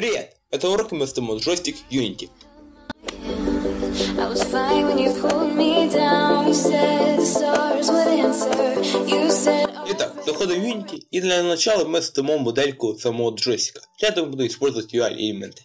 Привет! Это урок вместо мод джойстик Unity. I was fine when you pulled me down. You said the stars would answer. You said, Итак, заходим в Unity и для начала мы создадим модельку самого джойстика. Для этого буду использовать UI элементы.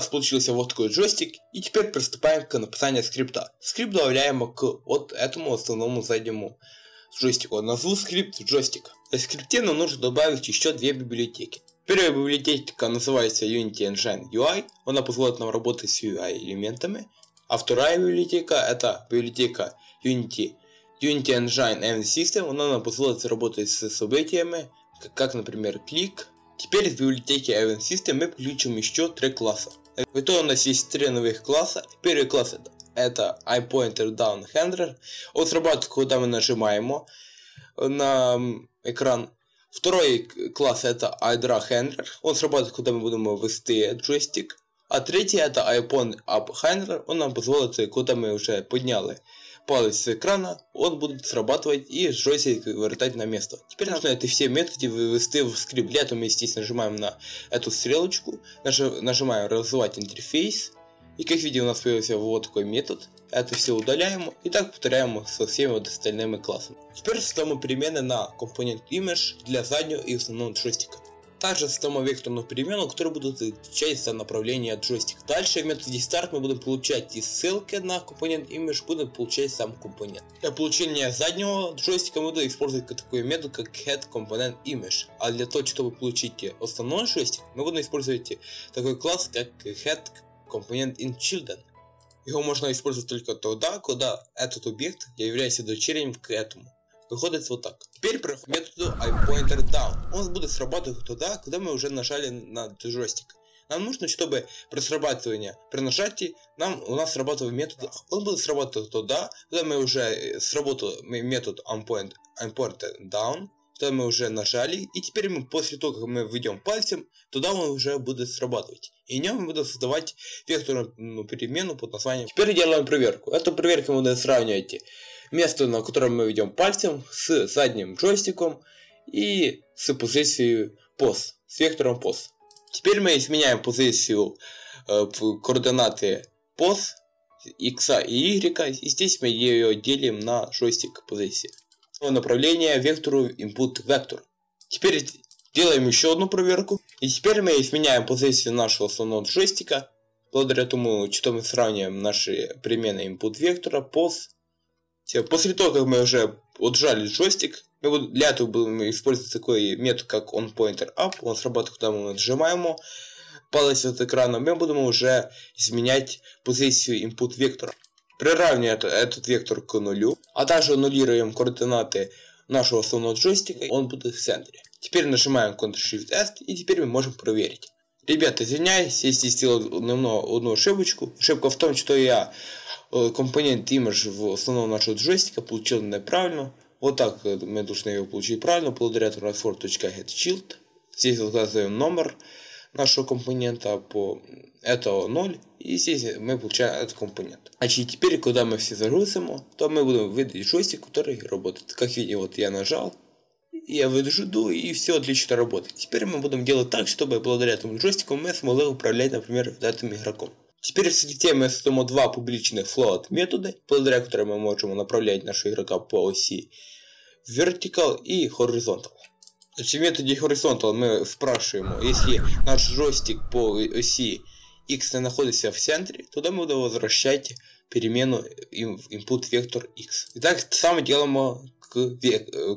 Нас получился вот такой джойстик, и теперь приступаем к написанию скрипта. Скрипт добавляем к вот этому основному заднему джойстику. Назову скрипт джойстик. В скрипте нам нужно добавить еще две библиотеки. Первая библиотека называется Unity Engine UI, она позволит нам работать с UI элементами. А вторая библиотека это библиотека Unity, Unity Engine Event System, она нам позволит работать с событиями, как, как например клик, Теперь из библиотеки Event System мы включим еще три класса. В итоге у нас есть три новых класса. Первый класс это, это iPointer Down Handler. Он срабатывает, когда мы нажимаем на экран. Второй класс это iDraw Handler. Он срабатывает, когда мы будем ввести джойстик. А третий это iPon Up Handler. Он нам позволит, когда мы уже подняли палец с экрана, он будет срабатывать и джойстик вертать на место. Теперь нужно эти все методы ввести в скрипт. Для этого мы, естественно, нажимаем на эту стрелочку, нажимаем реализовать интерфейс. И как видим, у нас появился вот такой метод. Это все удаляем и так повторяем со всеми вот остальными классами. Теперь создаем перемены на компонент image для заднего и основного джойстика. Также создаем векторную перемену, которая будет отвечать за направление джойстика. Дальше в методе start мы будем получать и ссылки на компонент image, будем получать сам компонент. Для получения заднего джойстика мы будем использовать такой метод, как head. А для того, чтобы получить основной джойстик, мы будем использовать такой класс, как head. Его можно использовать только тогда, когда этот объект является дочерним к этому. Выходит вот так. Теперь про методу iPointerDown. Он будет срабатывать туда, когда мы уже нажали на джойстик. Нам нужно, чтобы при срабатывании, при нажатии, нам, у нас срабатывает метод, он будет срабатывать туда, когда мы уже сработал метод onPoint, onPointerDown, когда мы уже нажали, и теперь мы после того, как мы введем пальцем, туда он уже будет срабатывать. И в нем будем создавать векторную перемену под названием. Теперь делаем проверку. Эту проверку мы будем сравнивать место, на котором мы ведем пальцем, с задним джойстиком и с позицией POS, с вектором POS. Теперь мы изменяем позицию э, координаты POS, X и Y, и здесь мы ее делим на джойстик позиции. Направление вектору input vector. Теперь делаем еще одну проверку. И теперь мы изменяем позицию нашего основного джойстика. Благодаря тому, что мы сравниваем наши перемены input вектора, POS После того, как мы уже отжали джойстик, мы будем, для этого будем использовать такой метод, как onPointerUp. Он срабатывает, когда мы нажимаем его, палец от экрана. Мы будем уже изменять позицию input вектора. Приравниваем этот вектор к нулю, а также аннулируем координаты нашего основного джойстика, он будет в центре. Теперь нажимаем Ctrl-Shift-S и теперь мы можем проверить. Ребята, извиняюсь, если сделал немного одну ошибочку. Ошибка в том, что я компонент image в основном нашего джойстика получил неправильно. Вот так мы должны его получить правильно, благодаря transfer.getShield. Здесь указываем номер нашего компонента по это 0. И здесь мы получаем этот компонент. Значит, теперь, когда мы все загрузим, то мы будем видеть джойстик, который работает. Как видите, вот я нажал, я выжду и все отлично работает. Теперь мы будем делать так, чтобы благодаря этому джойстику мы смогли управлять, например, этим игроком. Теперь в сети мы создаем два публичных float метода, благодаря которым мы можем направлять нашего игрока по оси vertical и horizontal. Значит, в методе horizontal мы спрашиваем, если наш джойстик по оси x находится в центре, тогда мы будем возвращать перемену input вектор x. И так само делаем к,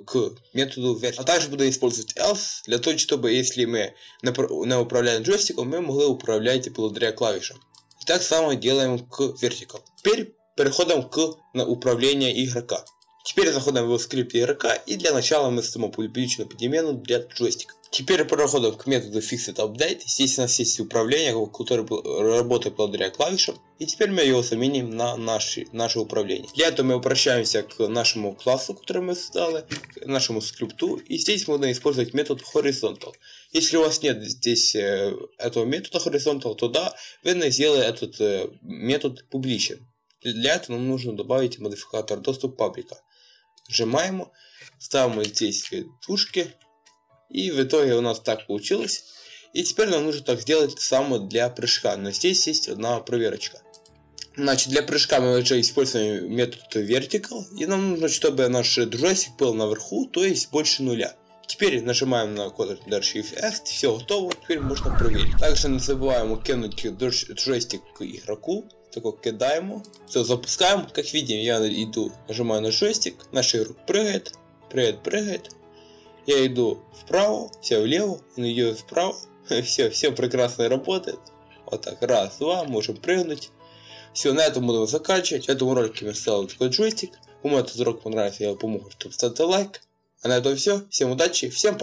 к методу vertical. А также буду использовать else для того, чтобы если мы не управляем джойстиком, мы могли управлять благодаря клавишам. И так само делаем к Vertical. Теперь переходим к на управление игрока. Теперь заходим в скрипт игрока и для начала мы ставим публичную перемену для джойстика. Теперь переходим к методу Fixed Update. Здесь у нас есть управление, которое работает благодаря клавишам. И теперь мы его заменим на наши, наше управление. Для этого мы обращаемся к нашему классу, который мы создали, к нашему скрипту. И здесь можно использовать метод Horizontal. Если у вас нет здесь э, этого метода Horizontal, то да, вы сделаете этот э, метод публичен. Для этого нам нужно добавить модификатор доступ паблика. Нажимаем, ставим здесь тушки и в итоге у нас так получилось. И теперь нам нужно так сделать само для прыжка. Но здесь есть одна проверочка. Значит, для прыжка мы уже используем метод vertical. И нам нужно, чтобы наш джойстик был наверху, то есть больше нуля. Теперь нажимаем на код Shift S, все готово, теперь можно проверить. Также не забываем кинуть джойстик к игроку, такой кидаем, все запускаем, как видим я иду, нажимаю на джойстик, наш игрок прыгает, прыгает, прыгает, я иду вправо, все влево, он идет вправо. Все, все прекрасно работает. Вот так, раз, два, можем прыгнуть. Все, на этом будем заканчивать. В этом ролике я сделал такой джойстик. Кому этот урок понравился, я помогу, чтобы ставьте лайк. А на этом все. Всем удачи, всем пока.